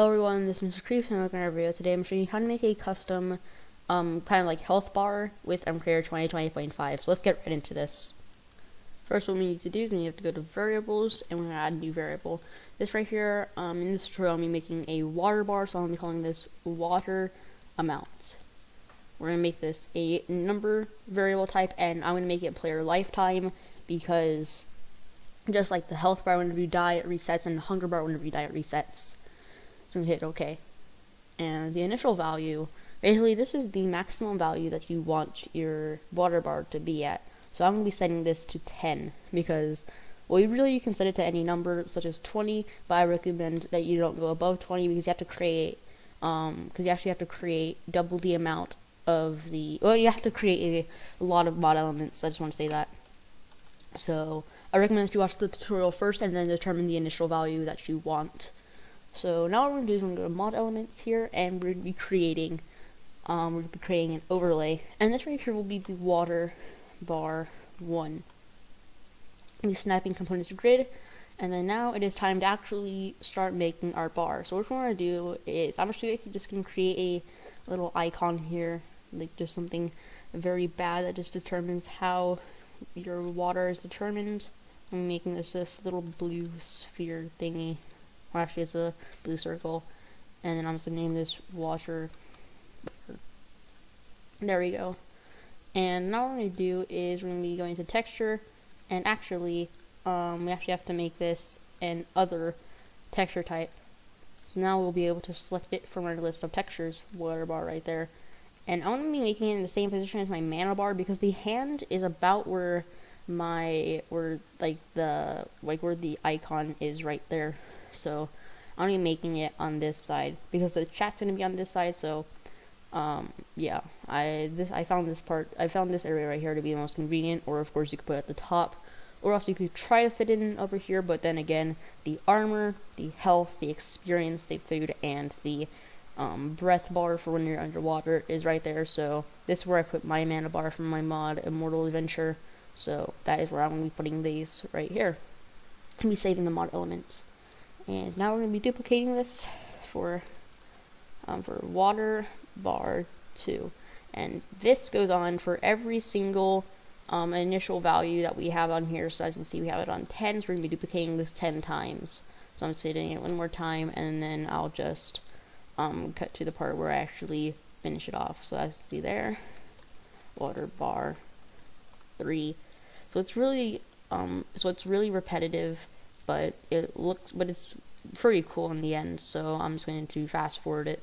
Hello everyone, this is Mr. And welcome to our video. Today I'm showing you how to make a custom um, kind of like health bar with MCreator 2020.5. So let's get right into this. First what we need to do is we have to go to variables and we're going to add a new variable. This right here, um, in this tutorial I'm making a water bar, so I'm going to be calling this water amount. We're going to make this a number variable type and I'm going to make it player lifetime because just like the health bar whenever you die it resets and the hunger bar whenever you die it resets and hit OK. And the initial value, basically this is the maximum value that you want your water bar to be at. So I'm going to be setting this to 10 because, well, really you can set it to any number such as 20, but I recommend that you don't go above 20 because you have to create, um, because you actually have to create double the amount of the, well, you have to create a, a lot of mod elements. I just want to say that. So I recommend that you watch the tutorial first and then determine the initial value that you want. So now what we're to do is we're to go to mod elements here and we're to be creating um, we're to be creating an overlay and this right here will be the water bar 1. The snapping components grid and then now it is time to actually start making our bar. So what we're to do is I'm actually just to create a little icon here like just something very bad that just determines how your water is determined. I'm making this this little blue sphere thingy or actually it's a blue circle. And then I'm just gonna name this washer. There we go. And now what we're gonna do is we're gonna be going to texture. And actually um, we actually have to make this an other texture type. So now we'll be able to select it from our list of textures water bar right there. And I'm gonna be making it in the same position as my mana bar because the hand is about where my where like the like where the icon is right there so I'm gonna making it on this side because the chat's gonna be on this side. So um, yeah, I this I found this part I found this area right here to be the most convenient. Or of course you could put it at the top, or else you could try to fit it in over here. But then again, the armor, the health, the experience, the food, and the um, breath bar for when you're underwater is right there. So this is where I put my mana bar from my mod Immortal Adventure. So that is where I'm going to be putting these right here. And be saving the mod elements. And now we're going to be duplicating this for um, for water bar 2. And this goes on for every single um, initial value that we have on here. So as you can see, we have it on 10, so we're going to be duplicating this 10 times. So I'm doing it one more time, and then I'll just um, cut to the part where I actually finish it off. So as you see there, water bar 3. So it's really, um, so it's really repetitive but it looks, but it's pretty cool in the end, so I'm just going to fast forward it.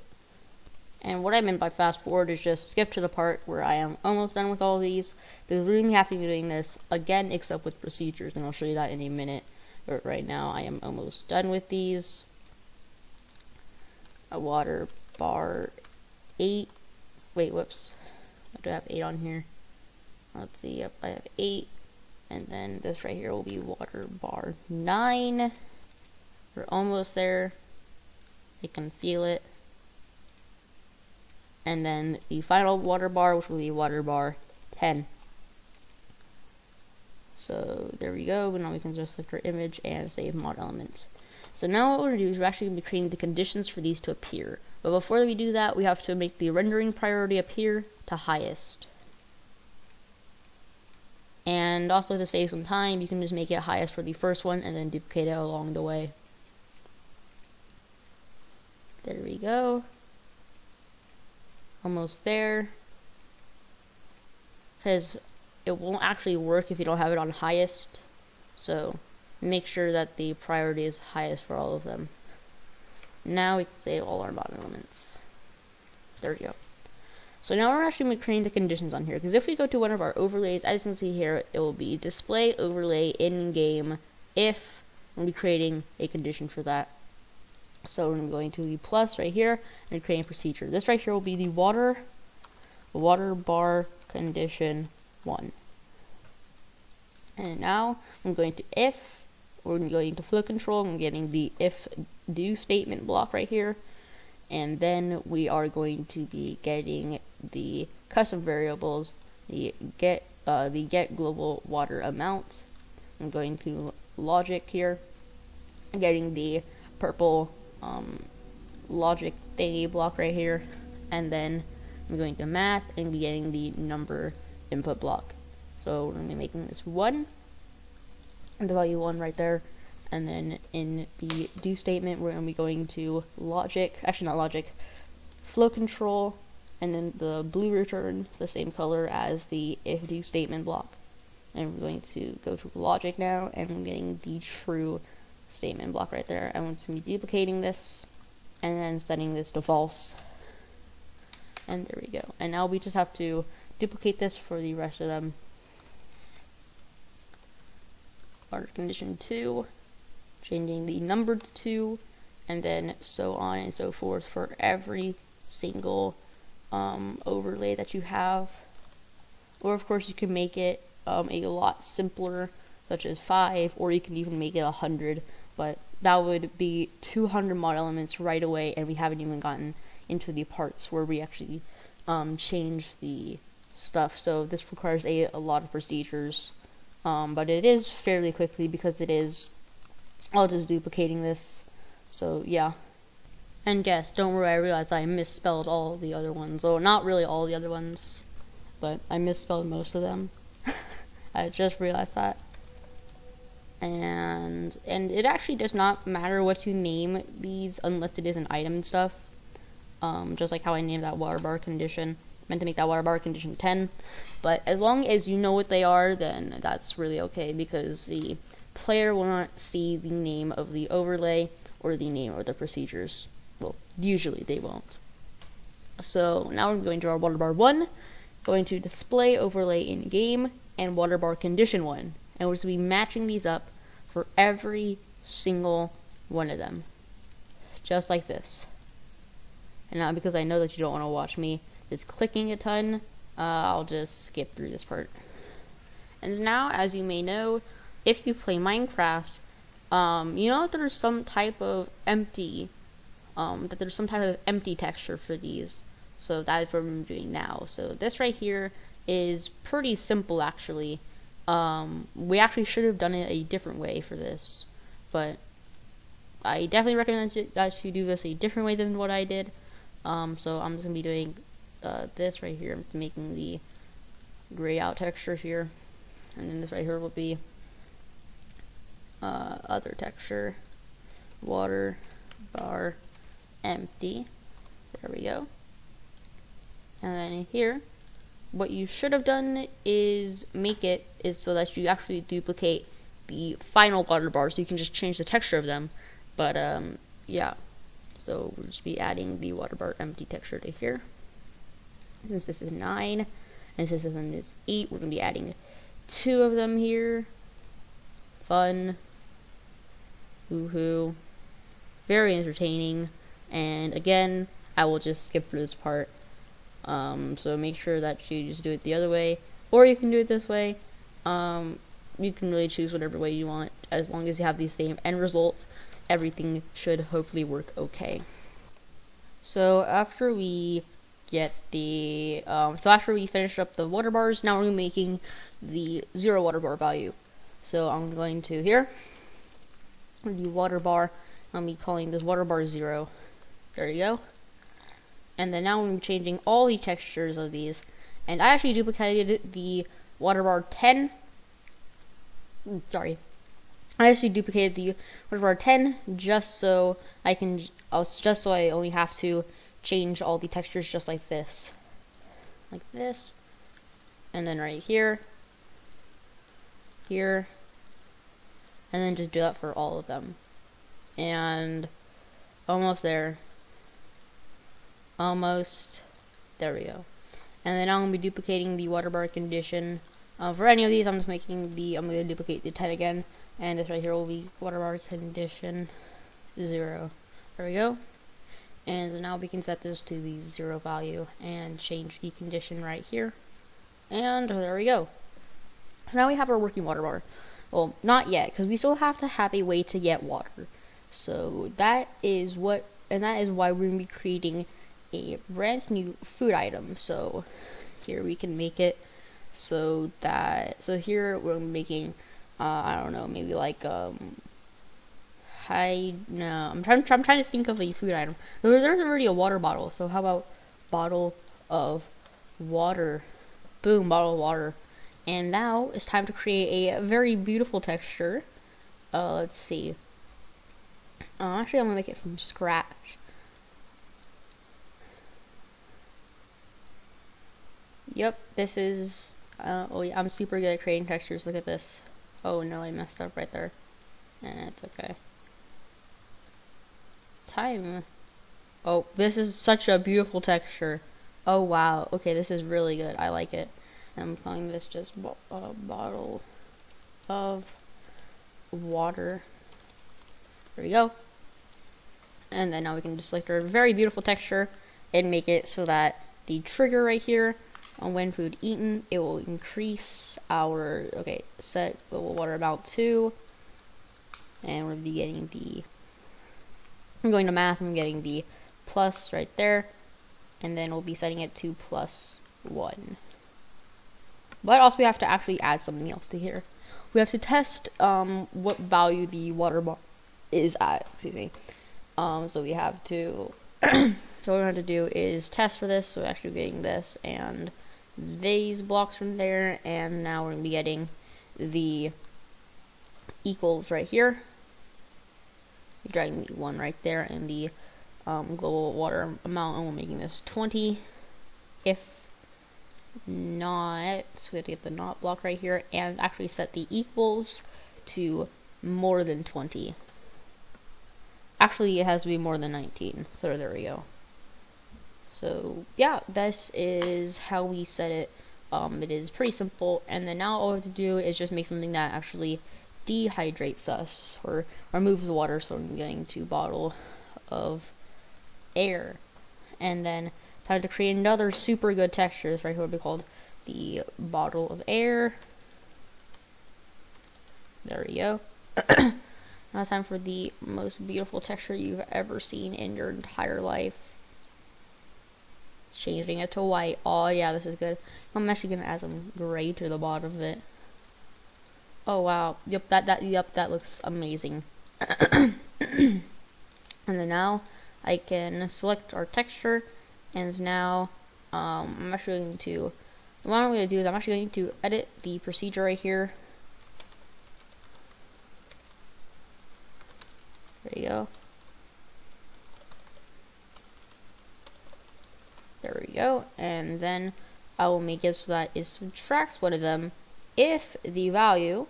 And what I meant by fast forward is just skip to the part where I am almost done with all these. Because to have to be doing this again, except with procedures, and I'll show you that in a minute. But right now, I am almost done with these. A water bar 8. Wait, whoops. I do have 8 on here. Let's see, yep, I have 8. And then this right here will be water bar 9. We're almost there. I can feel it. And then the final water bar, which will be water bar 10. So there we go. Now we can just select our image and save mod element. So now what we're going to do is we're actually to be creating the conditions for these to appear. But before we do that, we have to make the rendering priority appear to highest. And also to save some time, you can just make it highest for the first one and then duplicate it along the way. There we go. Almost there. Because it won't actually work if you don't have it on highest. So make sure that the priority is highest for all of them. Now we can save all our mod elements. There we go. So now we're actually create the conditions on here, because if we go to one of our overlays, as you can see here, it will be display overlay in-game if we'll be creating a condition for that. So we're going to the plus right here and creating a procedure. This right here will be the water water bar condition one. And now I'm going to if we're going to flow control. I'm getting the if do statement block right here and then we are going to be getting the custom variables the get uh, the get global water amount I'm going to logic here getting the purple um, logic day block right here, and then I'm going to math and getting the number input block. So we're going to be making this 1, the value 1 right there, and then in the do statement we're going to be going to logic, actually not logic, flow control, and then the blue return, the same color as the if do statement block. And we're going to go to logic now, and I'm getting the true statement block right there. I want to be duplicating this, and then setting this to false. And there we go. And now we just have to duplicate this for the rest of them. Our condition 2, changing the number to 2, and then so on and so forth for every single um, overlay that you have. Or of course you can make it um, a lot simpler, such as 5, or you can even make it 100, but that would be 200 mod elements right away, and we haven't even gotten into the parts where we actually um, change the stuff. So this requires a, a lot of procedures, um, but it is fairly quickly because it is all just duplicating this. So yeah. And yes, don't worry, I realized I misspelled all the other ones. Or not really all the other ones, but I misspelled most of them. I just realized that. And and it actually does not matter what you name these unless it is an item and stuff. Um, just like how I named that water bar condition. Meant to make that water bar condition 10. But as long as you know what they are, then that's really okay because the player will not see the name of the overlay or the name of the procedures. Usually they won't. So now we're going to our water bar 1, going to display overlay in game, and water bar condition 1. And we're going to be matching these up for every single one of them. Just like this. And now because I know that you don't want to watch me just clicking a ton, uh, I'll just skip through this part. And now, as you may know, if you play Minecraft, um, you know that there's some type of empty um, that there's some type of empty texture for these. So that is what I'm doing now. So this right here is pretty simple actually. Um, we actually should have done it a different way for this, but I definitely recommend that you do this a different way than what I did. Um, so I'm just gonna be doing uh, this right here. I'm making the gray out texture here, and then this right here will be uh, other texture, water bar empty. There we go. And then here, what you should have done is make it is so that you actually duplicate the final water bar so you can just change the texture of them. But um, yeah, so we'll just be adding the water bar empty texture to here. Since this is 9, and since this one is 8, we're going to be adding two of them here. Fun. Woohoo. Very entertaining. And again, I will just skip through this part. Um, so make sure that you just do it the other way, or you can do it this way. Um, you can really choose whatever way you want, as long as you have the same end result. Everything should hopefully work okay. So after we get the, um, so after we finish up the water bars, now we're making the zero water bar value. So I'm going to here, the water bar, I'll be calling this water bar zero. There you go. And then now I'm changing all the textures of these. And I actually duplicated the water bar 10. Sorry. I actually duplicated the water bar 10 just so I can, oh, just so I only have to change all the textures just like this. Like this. And then right here. Here. And then just do that for all of them. And almost there almost. There we go. And then I'm to be duplicating the water bar condition uh, for any of these. I'm just making the I'm to duplicate the 10 again. And this right here will be water bar condition 0 there we go. And now we can set this to the 0 value and change the condition right here. And there we go. So now we have our working water bar. Well not yet because we still have to have a way to get water. So that is what and that is why we're going to be creating a brand new food item. So here we can make it so that so here we're making uh, I don't know maybe like um I no. I'm trying. I'm trying to think of a food item. There, there's already a water bottle. So how about bottle of water? Boom, bottle of water. And now it's time to create a very beautiful texture. Uh, let's see. Uh, actually, I'm gonna make it from scratch. Yep, this is. Uh, oh yeah, I'm super good at creating textures. Look at this. Oh no, I messed up right there. Eh, it's okay. Time. Oh, this is such a beautiful texture. Oh wow. Okay, this is really good. I like it. I'm calling this just a bottle of water. There we go. And then now we can just select our very beautiful texture and make it so that the trigger right here on when food eaten, it will increase our, okay, set water about 2. And we'll be getting the, I'm going to math, I'm getting the plus right there. And then we'll be setting it to plus 1. But also we have to actually add something else to here. We have to test um, what value the water bar is at, excuse me. Um, so we have to, so what we have to do is test for this. So we're actually getting this and these blocks from there. And now we're going to be getting the equals right here. We're Dragging the one right there and the um, global water amount. And we're making this 20. If not, so we have to get the not block right here and actually set the equals to more than 20. Actually, it has to be more than 19. So there we go. So yeah, this is how we set it. Um, it is pretty simple. And then now all we have to do is just make something that actually dehydrates us or removes the water. So I'm going to bottle of air. And then time to create another super good texture. This right here will be called the bottle of air. There we go. Now it's time for the most beautiful texture you've ever seen in your entire life. Changing it to white. Oh yeah, this is good. I'm actually gonna add some gray to the bottom of it. Oh wow. Yep, that that yep, that looks amazing. and then now I can select our texture and now um, I'm actually going to what I'm going to do is I'm actually going to edit the procedure right here There you go. There we go. And then I will make it so that it subtracts one of them if the value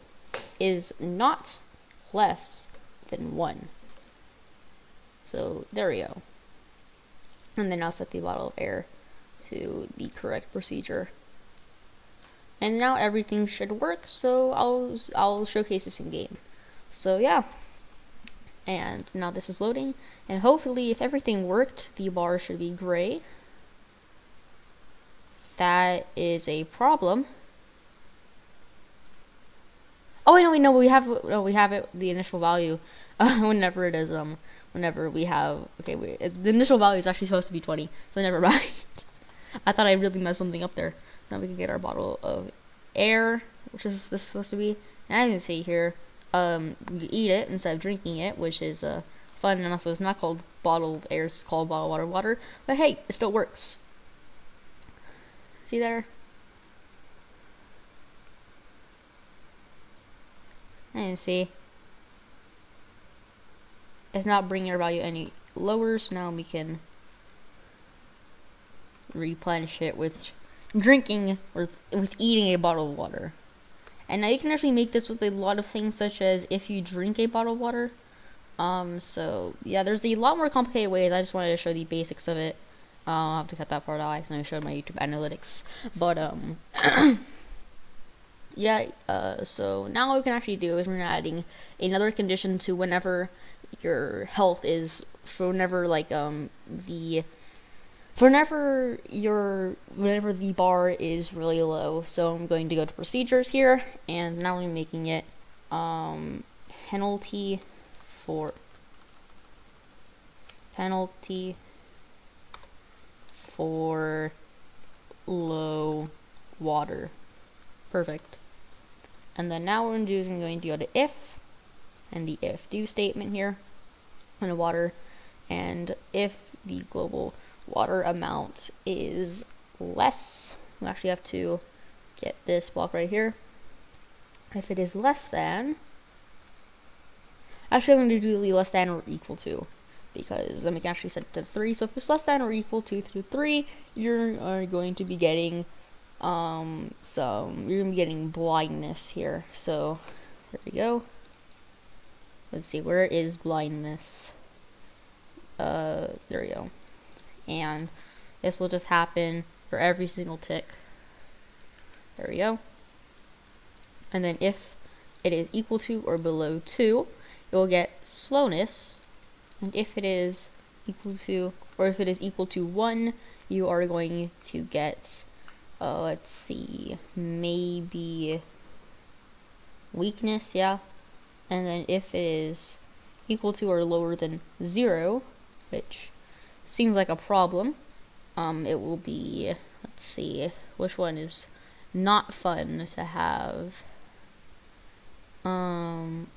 is not less than 1. So there we go. And then I'll set the bottle of air to the correct procedure. And now everything should work, so I'll, I'll showcase this in game. So yeah and now this is loading. And hopefully if everything worked the bar should be gray. That is a problem. Oh wait no we know we have no we have it the initial value. Uh, whenever it is um whenever we have okay we, the initial value is actually supposed to be 20 so never mind. I thought I really messed something up there. Now we can get our bottle of air which is this supposed to be. And I can see here um, you eat it instead of drinking it, which is uh, fun. And also, it's not called bottled air; it's called bottled water water. But hey, it still works. See there? And see, it's not bringing our value any lower. So now we can replenish it with drinking or with eating a bottle of water. And now you can actually make this with a lot of things, such as if you drink a bottle of water. Um, so, yeah, there's a lot more complicated ways. I just wanted to show the basics of it. Uh, I'll have to cut that part out because I showed my YouTube analytics. But, um, yeah, uh, so now what we can actually do is we're adding another condition to whenever your health is, for whenever, like, um, the whenever your whenever the bar is really low. So I'm going to go to procedures here, and now I'm making it um, penalty for penalty for low water. Perfect. And then now what I'm doing is I'm going to go to if and the if do statement here the water. And if the global water amount is less, we actually have to get this block right here. If it is less than, actually I'm going to do the less than or equal to because then we can actually set it to 3. So if it's less than or equal to through 3, you're going to be getting um, some, you're going to be getting blindness here. So there we go. Let's see, where is blindness? Uh, there we go. And this will just happen for every single tick. There we go. And then if it is equal to or below 2, it will get slowness. And if it is equal to, or if it is equal to 1, you are going to get, uh, let's see, maybe weakness, yeah. And then if it is equal to or lower than 0, which seems like a problem, um, it will be, let's see, which one is not fun to have. Um,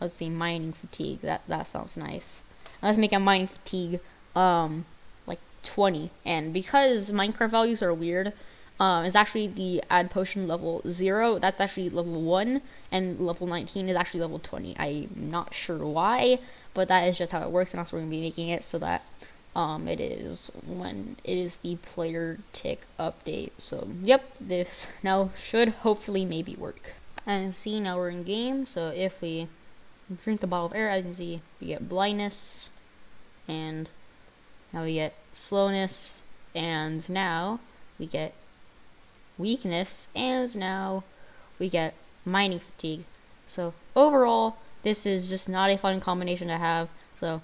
let's see, mining fatigue. That that sounds nice. Let's make a mining fatigue um like 20. And because Minecraft values are weird, um, it's actually the add potion level 0. That's actually level 1. And level 19 is actually level 20. I'm not sure why, but that is just how it works. And also we're going to be making it so that um, it is when it is the player tick update. So, yep, this now should hopefully maybe work. And see, now we're in game. So if we drink the bottle of air, as you can see, we get blindness, and now we get slowness, and now we get weakness, and now we get mining fatigue. So overall, this is just not a fun combination to have. So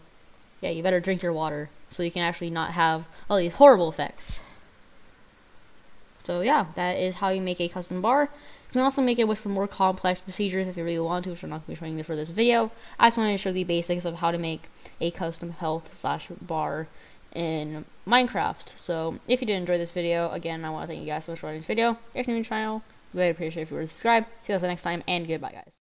yeah, you better drink your water so you can actually not have all these horrible effects. So yeah, that is how you make a custom bar. You can also make it with some more complex procedures if you really want to, which I'm not going to be showing you for this video. I just wanted to show the basics of how to make a custom health slash bar in Minecraft. So if you did enjoy this video, again, I want to thank you guys so much for watching this video. If you're new to the channel, really appreciate if you were to subscribe. See you guys next time, and goodbye, guys.